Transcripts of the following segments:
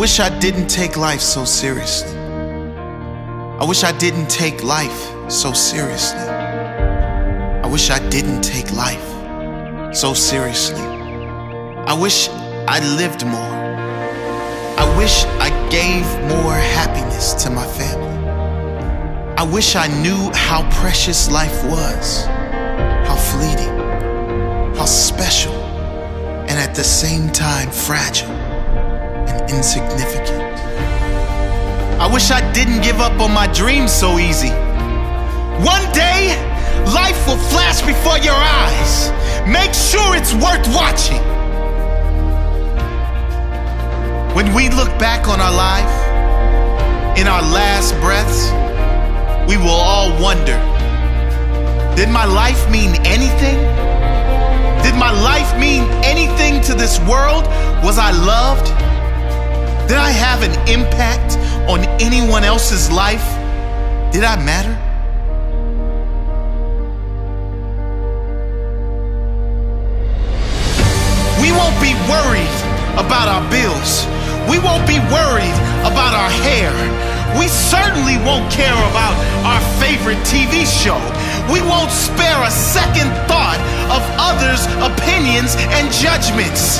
wish I didn't take life so seriously. I wish I didn't take life so seriously. I wish I didn't take life so seriously. I wish I lived more. I wish I gave more happiness to my family. I wish I knew how precious life was, how fleeting, how special, and at the same time fragile insignificant. I wish I didn't give up on my dreams so easy. One day, life will flash before your eyes. Make sure it's worth watching. When we look back on our life, in our last breaths, we will all wonder Did my life mean anything? Did my life mean anything to this world? Was I loved? Did I have an impact on anyone else's life? Did I matter? We won't be worried about our bills. We won't be worried about our hair. We certainly won't care about our favorite TV show. We won't spare a second thought of others' opinions and judgments.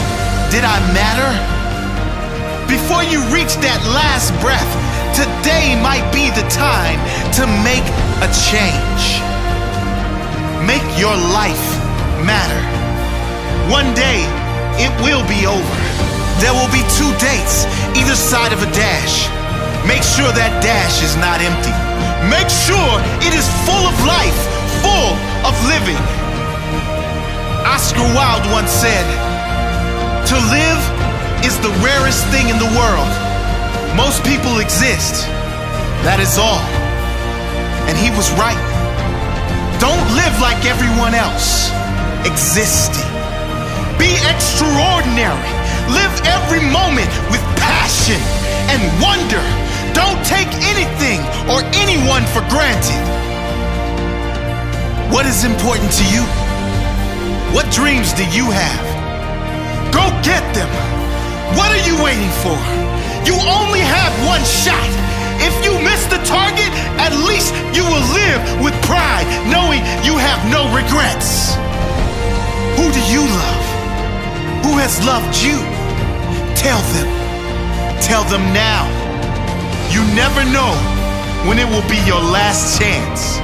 Did I matter? Before you reach that last breath, today might be the time to make a change. Make your life matter. One day, it will be over. There will be two dates, either side of a dash. Make sure that dash is not empty. Make sure it is full of life, full of living. Oscar Wilde once said, To live is the rarest thing in the world. Most people exist. That is all. And he was right. Don't live like everyone else. Existing. Be extraordinary. Live every moment with passion and wonder. Don't take anything or anyone for granted. What is important to you? What dreams do you have? Go get them. What are you waiting for? You only have one shot. If you miss the target, at least you will live with pride knowing you have no regrets. Who do you love? Who has loved you? Tell them. Tell them now. You never know when it will be your last chance.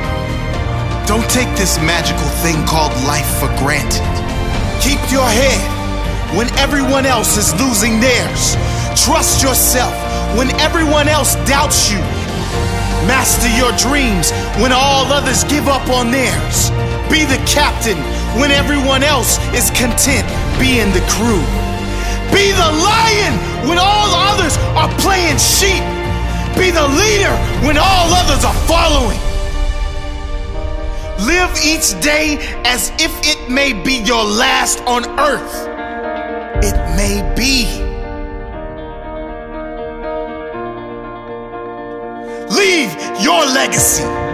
Don't take this magical thing called life for granted. Keep your head when everyone else is losing theirs. Trust yourself when everyone else doubts you. Master your dreams when all others give up on theirs. Be the captain when everyone else is content being the crew. Be the lion when all others are playing sheep. Be the leader when all others are following. Live each day as if it may be your last on earth. It may be. Leave your legacy.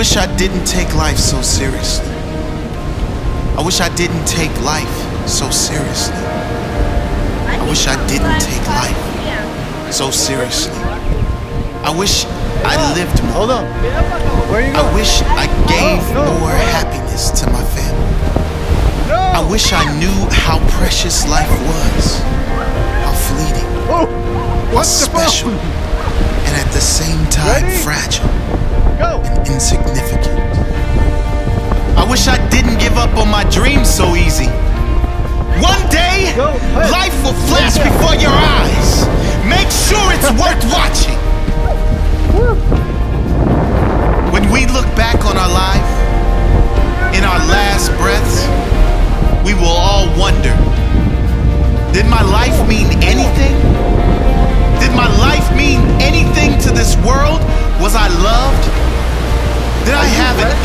Wish I didn't take life so seriously. I wish I didn't take life so seriously. I wish I didn't take life so seriously. I wish I lived more. Hold on. Where you going? I wish I gave more happiness to my family. I wish I knew how precious life was, how fleeting, Oh, how special, and at the same time fragile Go. and insignificant. I wish I didn't give up on my dreams so easy. One day, Go, life will flash before your eyes. Make sure it's worth watching.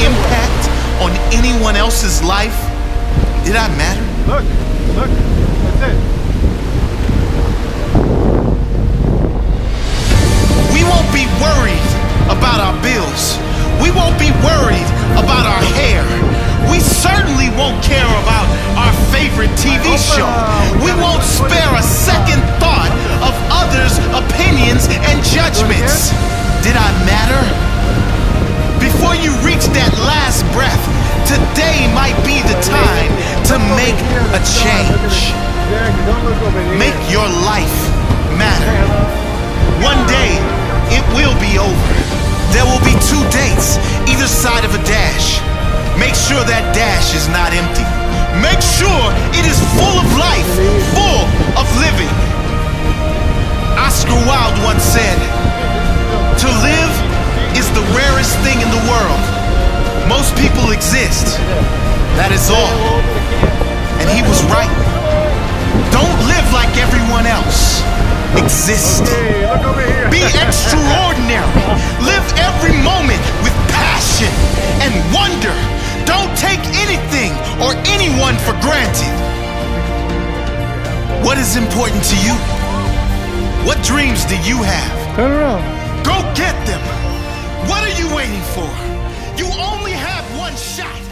Impact on anyone else's life? Did I matter? Look, look. That's it. We won't be worried about our bills. We won't be worried about our hair. We certainly won't care about our favorite TV show. We won't spare a second thought of others' opinions and judgments. Did I matter? Before you reach that last breath, today might be the time to make a change. Make your life matter. One day, it will be over. There will be two dates, either side of a dash. Make sure that dash is not empty. Make sure it is full of life, full of living. Oscar Wilde once said, exist. That is all. And he was right. Don't live like everyone else. Exist. Look over here. Be extraordinary. Live every moment with passion and wonder. Don't take anything or anyone for granted. What is important to you? What dreams do you have? Turn around. Go get them. What are you waiting for? You only one shot.